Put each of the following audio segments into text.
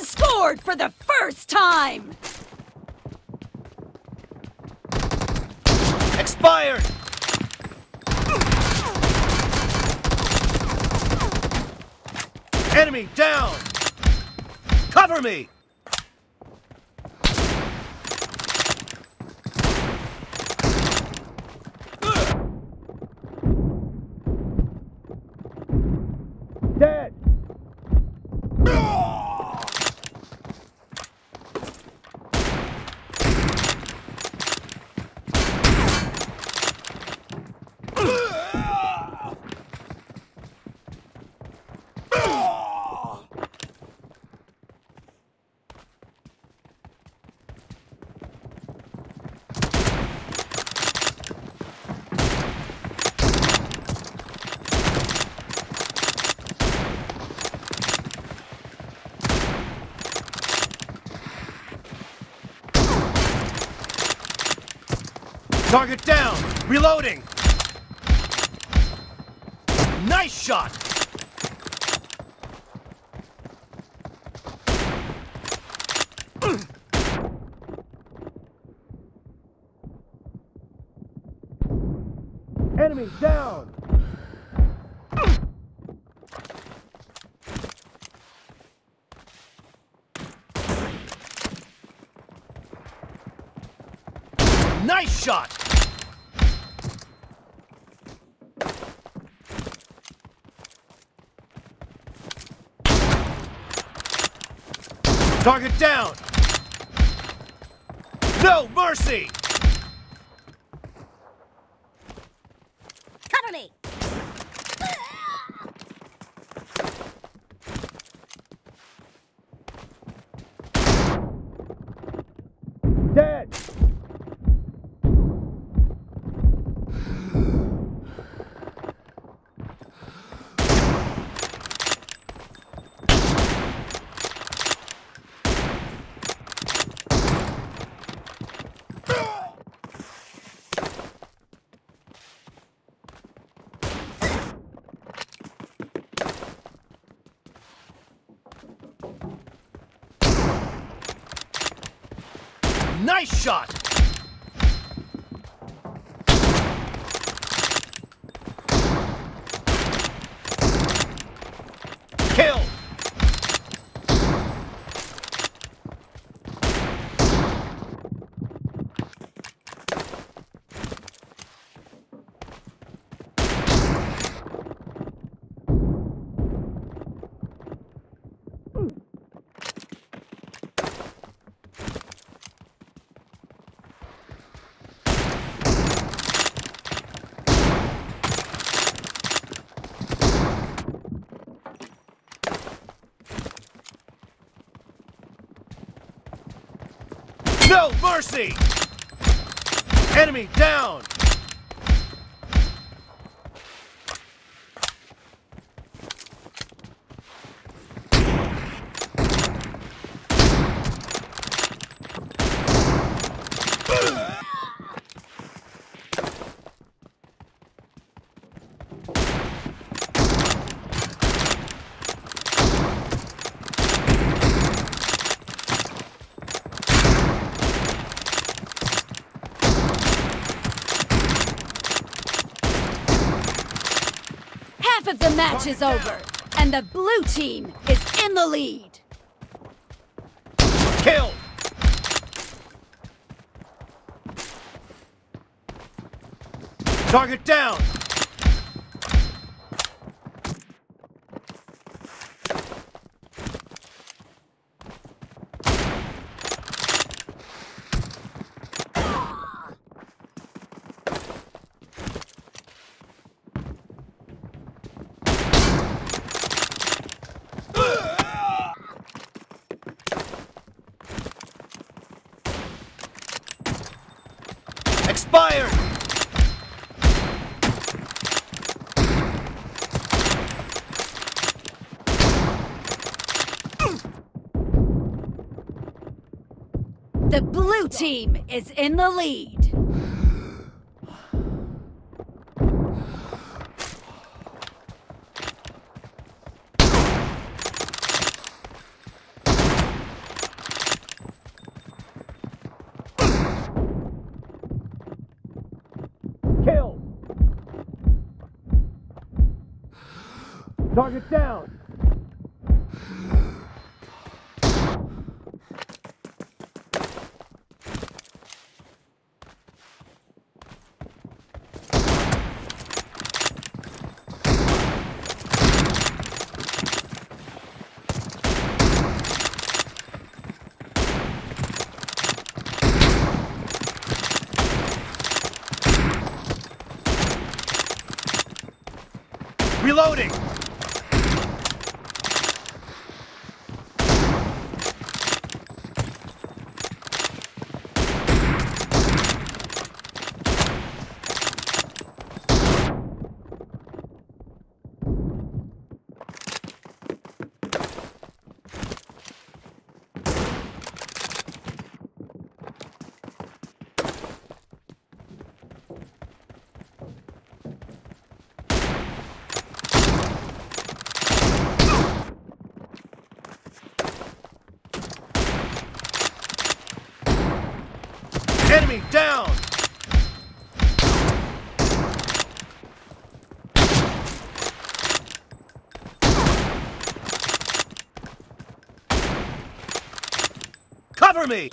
has scored for the first time! Expired! Enemy down! Cover me! Dead! Target down! Reloading! Nice shot! Enemy down! Nice shot! Target down! No mercy! Nice shot! Kill! No mercy! Enemy down! Match is over, and the blue team is in the lead. Kill! Target down! Blue team is in the lead. Kill! Target down! Reloading. Enemy down. Cover me.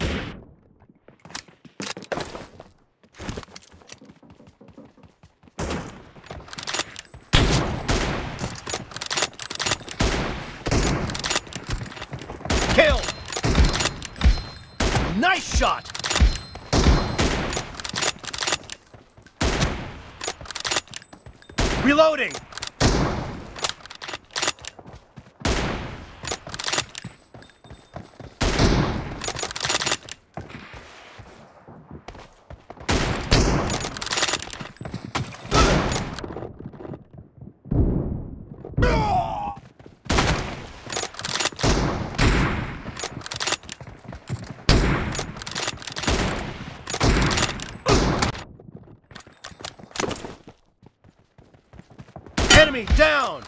Kill. Nice shot. Reloading! Enemy down!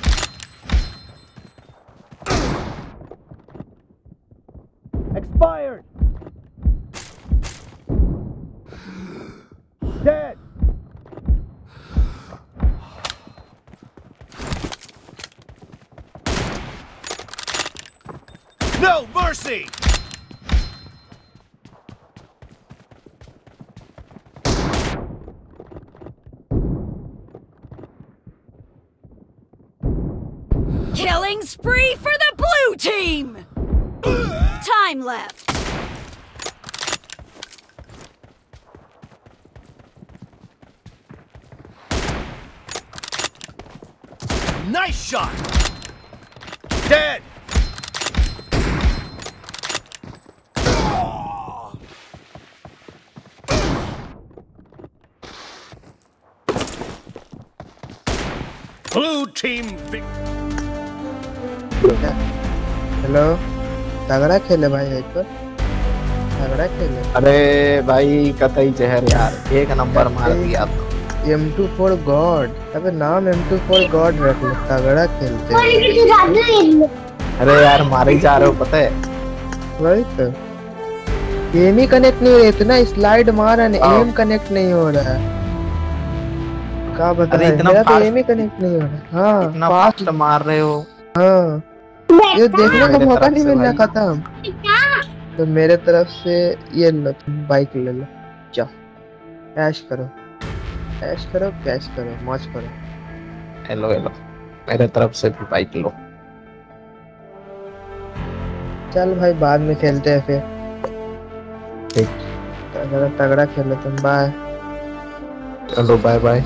Expired! Dead! No mercy! Spree for the blue team! Time left. Nice shot! Dead! Blue team victory! Hello तगड़ा खेले भाई एक बार तगड़ा खेले। अरे भाई कतई जहर यार। एक नंबर मार दिया तो। एम टू फोर गॉड अबे नाम एम टू फोर गॉड रख लो तगड़ा खेलते अरे यार मारे ही जा रहे हो पता है? वही तो। एम ही कनेक्ट नहीं हो रहा इतना स्लाइड मार हाँ। एम कनेक्ट नहीं हो रहा है। क्या बता अरे रहे इतना मेरा तो एम ही कनेक्ट नहीं हो रहा। है। इतना फास्ट मार रहे हो। हाँ। ये देखने का मौका नहीं से मिल रहा खत्म। तो मेरे तरफ़ से ये लो बाइक ले लो। जाओ। ऐश करो। ऐश करो कैश करो मौज करो। Hello hello. मेरे तरफ़ से भी बाइक लो। चल भाई बाद में खेलते हैं फिर। ठीक। तगड़ा तगड़ा खेलो तुम बाय चलो बाय बाय